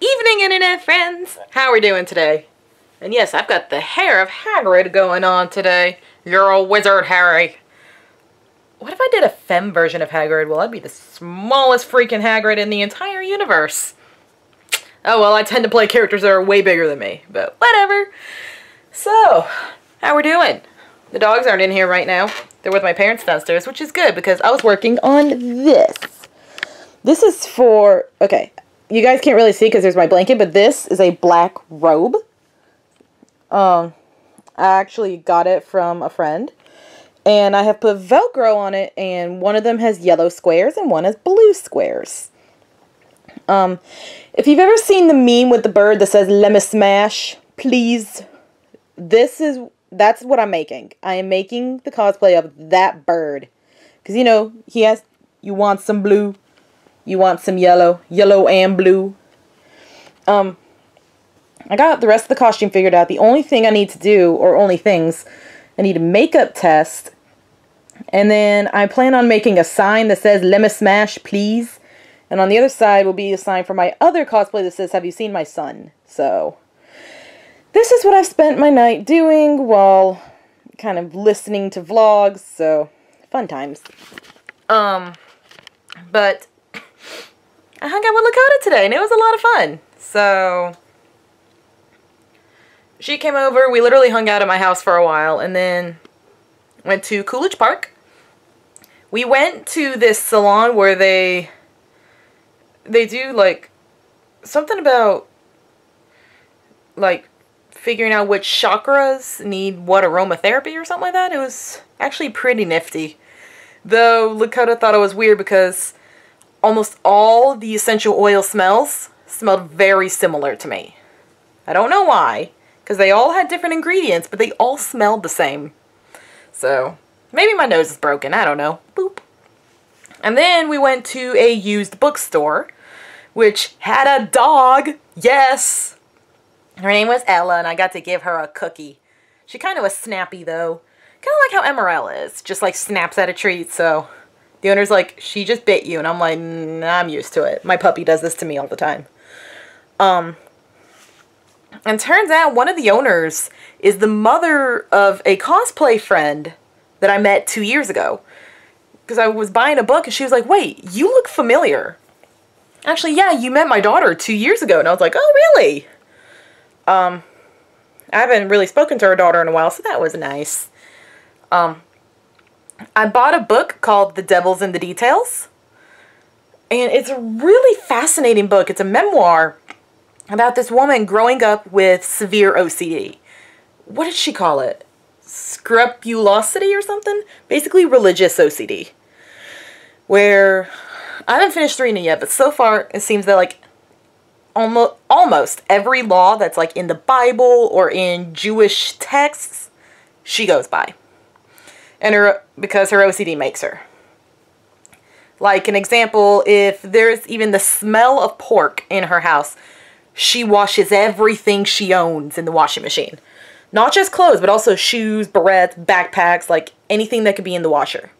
evening, Internet friends. How are we doing today? And yes, I've got the hair of Hagrid going on today. You're a wizard, Harry. What if I did a femme version of Hagrid? Well, I'd be the smallest freaking Hagrid in the entire universe. Oh well, I tend to play characters that are way bigger than me, but whatever. So, how are we doing? The dogs aren't in here right now. They're with my parents downstairs, which is good because I was working on this. This is for, okay, you guys can't really see because there's my blanket, but this is a black robe. Um, I actually got it from a friend. And I have put Velcro on it, and one of them has yellow squares and one has blue squares. Um, if you've ever seen the meme with the bird that says, let me smash, please, this is, that's what I'm making. I am making the cosplay of that bird. Because, you know, he has, you want some blue, you want some yellow, yellow and blue. Um, I got the rest of the costume figured out. The only thing I need to do, or only things, I need a makeup test. And then I plan on making a sign that says, let me smash, please. And on the other side will be a sign for my other cosplay that says, have you seen my son? So, this is what I've spent my night doing while kind of listening to vlogs. So, fun times. Um, but I hung out with Lakota today and it was a lot of fun. So, she came over. We literally hung out at my house for a while and then went to Coolidge Park. We went to this salon where they they do like something about like figuring out which chakras need what aromatherapy or something like that. It was actually pretty nifty. Though Lakota thought it was weird because almost all the essential oil smells smelled very similar to me. I don't know why, because they all had different ingredients, but they all smelled the same. So, maybe my nose is broken, I don't know. Boop. And then we went to a used bookstore, which had a dog. Yes! Her name was Ella, and I got to give her a cookie. She kind of was snappy, though. Kind of like how Emerald is. Just, like, snaps at a treat, so... The owner's like, she just bit you, and I'm like, nah, I'm used to it. My puppy does this to me all the time. Um, and turns out one of the owners is the mother of a cosplay friend that I met two years ago. Because I was buying a book and she was like, wait, you look familiar. Actually, yeah, you met my daughter two years ago. And I was like, oh, really? Um, I haven't really spoken to her daughter in a while, so that was nice. Um, I bought a book called The Devil's in the Details. And it's a really fascinating book. It's a memoir about this woman growing up with severe OCD. What did she call it? Scrupulosity or something? Basically religious OCD. Where I haven't finished reading it yet, but so far it seems that like almost almost every law that's like in the Bible or in Jewish texts, she goes by. And her because her OCD makes her. Like an example, if there's even the smell of pork in her house, she washes everything she owns in the washing machine. Not just clothes, but also shoes, barrettes, backpacks, like anything that could be in the washer.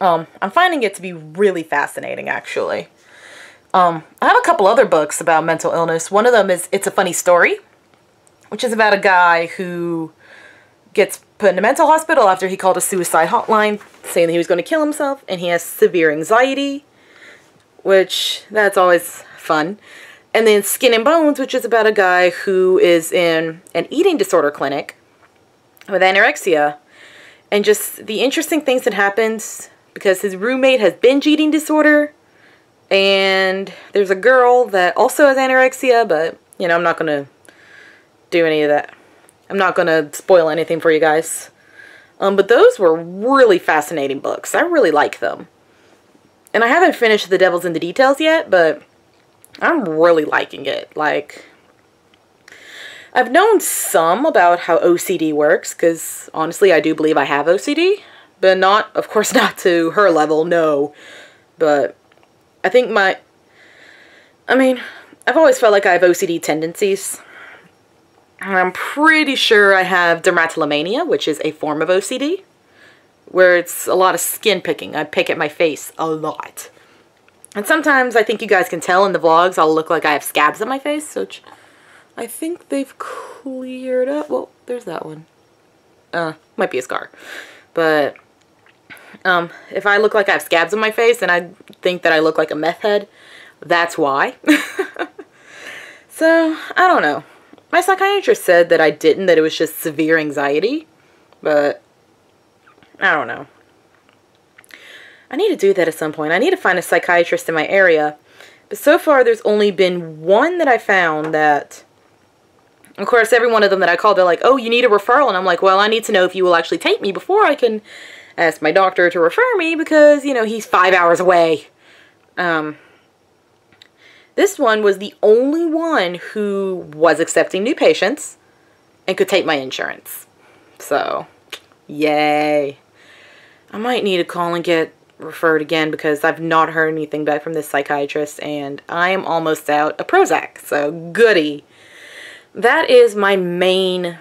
Um, I'm finding it to be really fascinating, actually. Um, I have a couple other books about mental illness. One of them is It's a Funny Story, which is about a guy who gets put in a mental hospital after he called a suicide hotline saying that he was going to kill himself and he has severe anxiety, which that's always fun. And then Skin and Bones, which is about a guy who is in an eating disorder clinic with anorexia. And just the interesting things that happens because his roommate has binge eating disorder. And there's a girl that also has anorexia, but, you know, I'm not going to do any of that. I'm not going to spoil anything for you guys. Um, but those were really fascinating books. I really like them. And I haven't finished The Devil's in the Details yet, but I'm really liking it. Like, I've known some about how OCD works, because honestly, I do believe I have OCD. But not, of course, not to her level, no. But I think my, I mean, I've always felt like I have OCD tendencies. And I'm pretty sure I have dermatillomania, which is a form of OCD, where it's a lot of skin picking. I pick at my face a lot. And sometimes I think you guys can tell in the vlogs I'll look like I have scabs on my face, which I think they've cleared up. Well, there's that one. Uh, might be a scar. But um, if I look like I have scabs on my face and I think that I look like a meth head, that's why. so, I don't know. My psychiatrist said that I didn't, that it was just severe anxiety. But, I don't know. I need to do that at some point. I need to find a psychiatrist in my area. But so far, there's only been one that I found that... Of course, every one of them that I called, they're like, oh, you need a referral. And I'm like, well, I need to know if you will actually take me before I can ask my doctor to refer me because, you know, he's five hours away. Um, this one was the only one who was accepting new patients and could take my insurance. So, yay. I might need to call and get referred again because I've not heard anything back from this psychiatrist and I am almost out of Prozac. So, goody. That is my main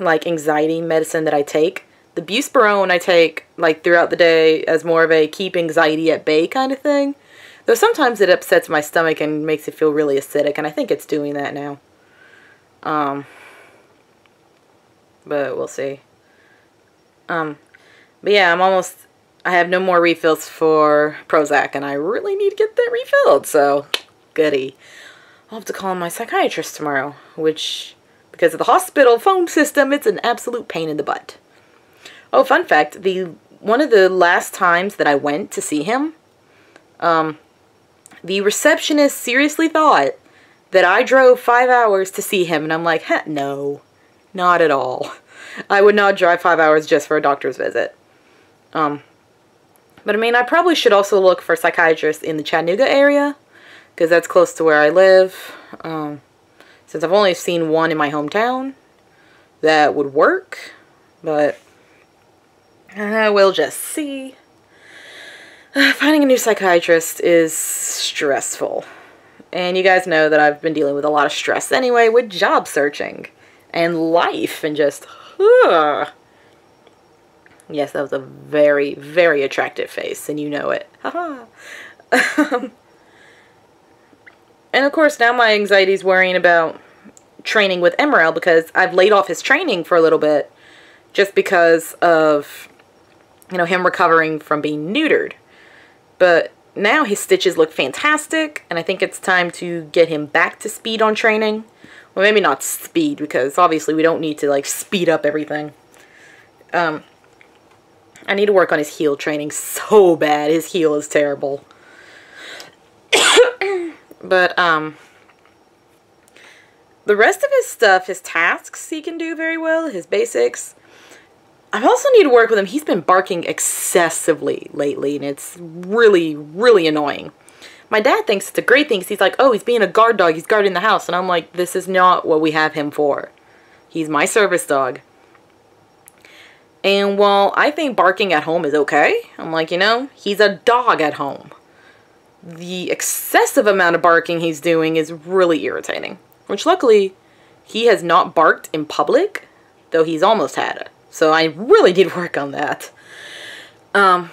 like anxiety medicine that I take. The Buspirone I take like throughout the day as more of a keep anxiety at bay kind of thing. Though sometimes it upsets my stomach and makes it feel really acidic, and I think it's doing that now. Um, but we'll see. Um, but yeah, I'm almost, I have no more refills for Prozac, and I really need to get that refilled, so goody. I'll have to call my psychiatrist tomorrow, which, because of the hospital phone system, it's an absolute pain in the butt. Oh, fun fact, the one of the last times that I went to see him, um, the receptionist seriously thought that I drove five hours to see him, and I'm like, no, not at all. I would not drive five hours just for a doctor's visit. Um, but I mean, I probably should also look for psychiatrists in the Chattanooga area, because that's close to where I live. Um, since I've only seen one in my hometown, that would work, but I will just see. finding a new psychiatrist is stressful. And you guys know that I've been dealing with a lot of stress anyway with job searching and life and just, ugh. Yes, that was a very, very attractive face, and you know it. Haha. and of course, now my anxiety is worrying about training with Emerald because I've laid off his training for a little bit just because of, you know, him recovering from being neutered. But now his stitches look fantastic, and I think it's time to get him back to speed on training. Well, maybe not speed, because obviously we don't need to, like, speed up everything. Um, I need to work on his heel training so bad. His heel is terrible. but, um, the rest of his stuff, his tasks, he can do very well. His basics. I also need to work with him. He's been barking excessively lately, and it's really, really annoying. My dad thinks it's a great thing he's like, oh, he's being a guard dog. He's guarding the house. And I'm like, this is not what we have him for. He's my service dog. And while I think barking at home is okay, I'm like, you know, he's a dog at home. The excessive amount of barking he's doing is really irritating. Which luckily, he has not barked in public, though he's almost had it. So I really did work on that. Um,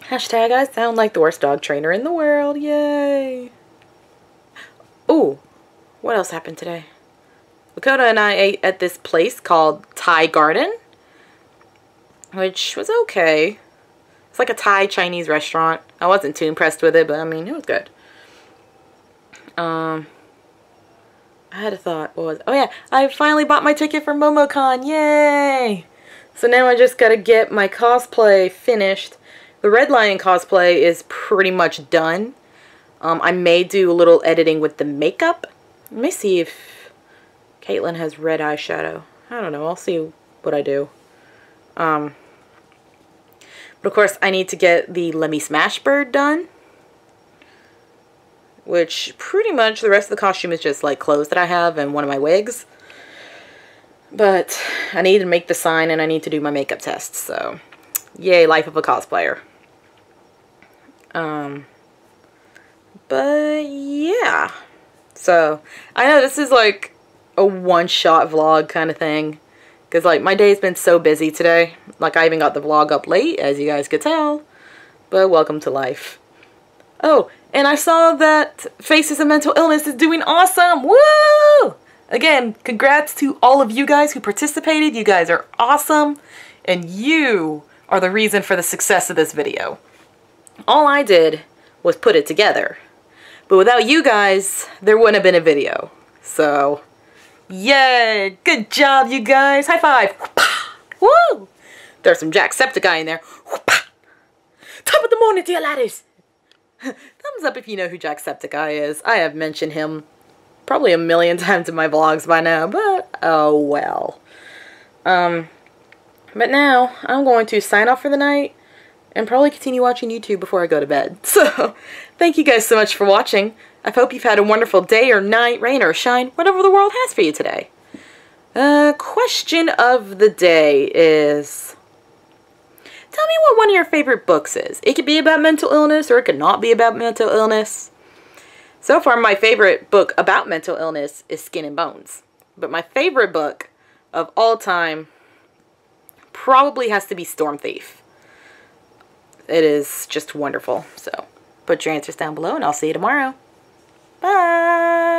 hashtag I sound like the worst dog trainer in the world. Yay. Oh, what else happened today? Lakota and I ate at this place called Thai Garden, which was okay. It's like a Thai Chinese restaurant. I wasn't too impressed with it, but I mean, it was good. Um, I had a thought. What was? Oh yeah, I finally bought my ticket for MomoCon. Yay! So now I just gotta get my cosplay finished. The Red Lion cosplay is pretty much done. Um, I may do a little editing with the makeup. Let me see if Caitlyn has red eyeshadow. I don't know. I'll see what I do. Um, but of course, I need to get the Lemmy Smash Bird done which pretty much the rest of the costume is just like clothes that I have and one of my wigs. But I need to make the sign and I need to do my makeup tests, so yay, life of a cosplayer. Um, but yeah. So, I know this is like a one-shot vlog kind of thing. Because like my day's been so busy today. Like I even got the vlog up late, as you guys could tell. but welcome to life. Oh, and I saw that Faces of Mental Illness is doing awesome. Woo! Again, congrats to all of you guys who participated. You guys are awesome, and you are the reason for the success of this video. All I did was put it together. But without you guys, there wouldn't have been a video. So, yay! Good job, you guys! High five! Woo! There's some Jacksepticeye in there. Top of the morning, dear laddies! Thumbs up if you know who Jacksepticeye is. I have mentioned him probably a million times in my vlogs by now, but oh well. Um, but now I'm going to sign off for the night and probably continue watching YouTube before I go to bed. So, thank you guys so much for watching. I hope you've had a wonderful day or night, rain or shine, whatever the world has for you today. Uh, question of the day is... Tell me what one of your favorite books is. It could be about mental illness or it could not be about mental illness. So far, my favorite book about mental illness is Skin and Bones. But my favorite book of all time probably has to be Storm Thief. It is just wonderful. So put your answers down below and I'll see you tomorrow. Bye.